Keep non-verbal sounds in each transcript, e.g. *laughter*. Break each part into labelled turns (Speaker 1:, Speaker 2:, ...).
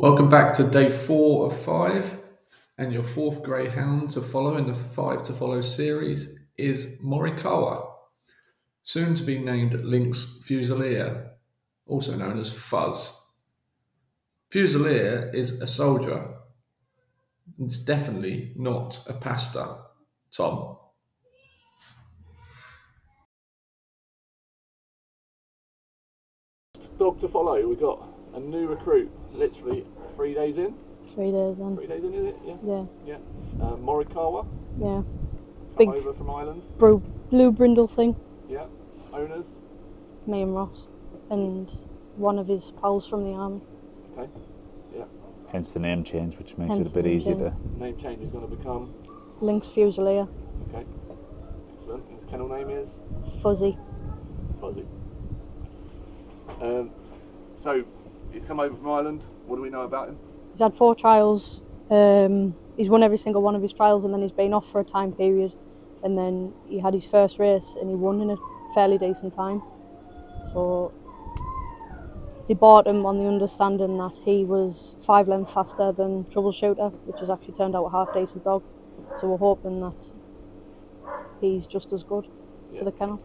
Speaker 1: Welcome back to day four of five, and your fourth greyhound to follow in the five to follow series is Morikawa, soon to be named Links Fusilier, also known as Fuzz. Fusilier is a soldier. It's definitely not a pastor. Tom.
Speaker 2: Dog to follow. We got a new recruit. Literally three days in.
Speaker 3: Three days in.
Speaker 2: Three days in, is it? Yeah.
Speaker 3: Yeah,
Speaker 2: Yeah. Um, Morikawa.
Speaker 3: yeah.
Speaker 2: Come
Speaker 3: Big-
Speaker 2: over from Ireland.
Speaker 3: Blue, blue brindle thing,
Speaker 2: Yeah. Owners.
Speaker 3: me and Ross, and one of his pals from the army.
Speaker 2: Okay. Yeah.
Speaker 4: Hence the name change, which makes
Speaker 3: Hence
Speaker 4: it a bit easier
Speaker 3: change.
Speaker 4: to.
Speaker 2: Name change is going to become.
Speaker 3: Links Fusilier,
Speaker 2: Okay. Excellent. And his kennel name is
Speaker 3: Fuzzy.
Speaker 2: Fuzzy. Um, so he's come over from Ireland. What do we know about him?
Speaker 3: He's had four trials. Um, he's won every single one of his trials, and then he's been off for a time period. And then he had his first race, and he won in a fairly decent time. So they bought him on the understanding that he was five lengths faster than Troubleshooter, which has actually turned out a half decent dog. So we're hoping that he's just as good
Speaker 2: Yeah.
Speaker 3: for the kennel.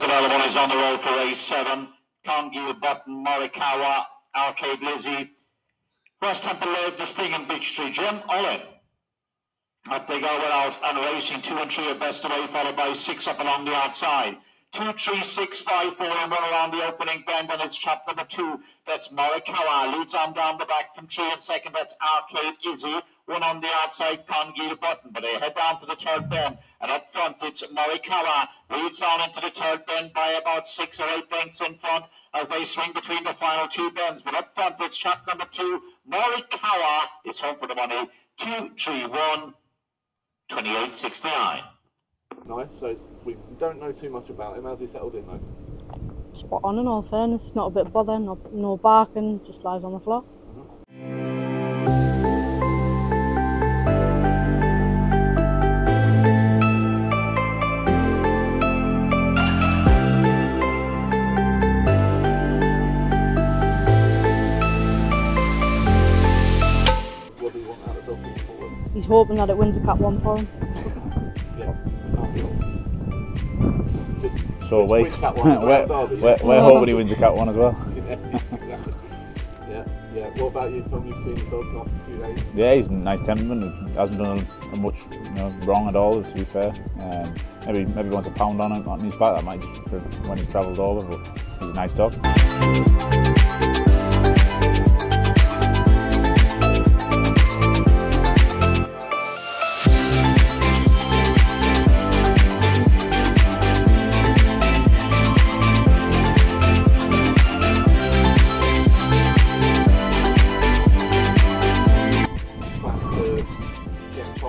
Speaker 5: Another one is on the road for race seven. Congi, Button, Morikawa, Arcade Lizzie. West Temple Lake, the Sting and Beach Street Gym, all in. Up they go without and racing two and three are best away, followed by six up along the outside. Two, three, six, five, four, and one around the opening bend, and it's trap number two. That's Morikawa. Leads on down the back from three and second. That's Arcade Izzy. One on the outside, Congi Button. But they head down to the third bend, and up front it's Morikawa. Leads on into the third bend by about six or eight lengths in front as they swing between the final two bends. But up front it's trap number two, Morikawa. It's home for the money. Two, three, one. 2869.
Speaker 2: Nice. So we don't know too much about him. How's he settled in though?
Speaker 3: Spot on in all fairness, not a bit of bother, no, no barking, just lies on the floor.
Speaker 2: What do you want out of the dog going forward?
Speaker 3: He's hoping that it wins a Cat 1 for him.
Speaker 2: Yeah. Just
Speaker 4: So
Speaker 2: which,
Speaker 4: wait,
Speaker 2: which cat one? *laughs*
Speaker 4: we're,
Speaker 2: Derby,
Speaker 4: we're, we're hoping he wins a cat one as well. *laughs*
Speaker 2: yeah, exactly. Yeah, yeah. What about you, Tom? You've seen the dog last few days.
Speaker 4: Yeah, he's a nice temperament. He hasn't done much you know, wrong at all, to be fair. Um, maybe maybe wants a pound on him on his back. That might just for when he's travelled over, but he's a nice dog.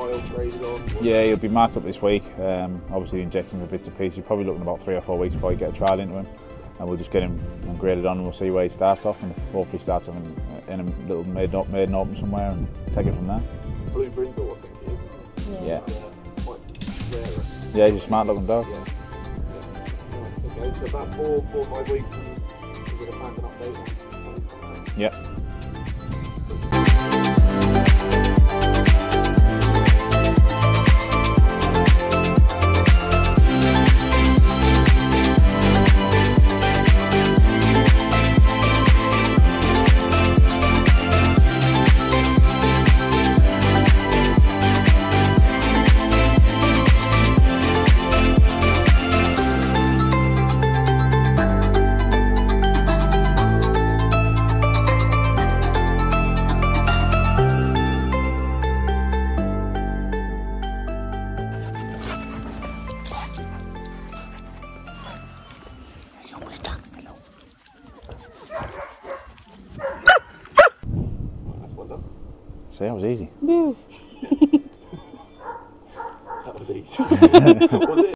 Speaker 2: Get trials graded on.
Speaker 4: Yeah, he'll be marked up this week. Um, obviously, the injections are bits of piece. You're probably looking about three or four weeks before you get a trial into him. And we'll just get him graded on and we'll see where he starts off and hopefully starts off in, in a little maiden, op- maiden open somewhere and take it from there.
Speaker 2: Blue brindle, I think it is, isn't it?
Speaker 4: Yeah.
Speaker 2: It's, uh, quite.
Speaker 4: Yeah, he's a smart looking dog.
Speaker 2: Yeah. yeah. Nice. Okay, so about four, four, five weeks, and we're going to find an update on when
Speaker 4: See, that was easy.
Speaker 3: Mew. *laughs*
Speaker 2: That was easy. *laughs* was it?